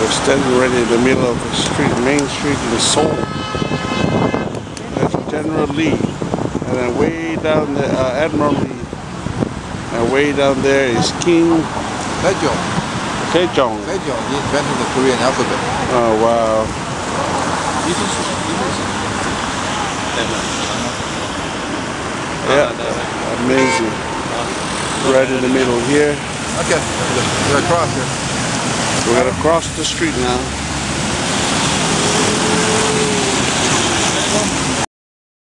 We're standing right in the middle of the street, main street in Seoul. That's General Lee. And then way down there, uh, Admiral Lee. And way down there is King Sejong. Sejong. Sejong he invented the Korean alphabet. Oh wow. Yeah, amazing. Right in the middle here. Okay, we're across here. We're gonna cross the street now.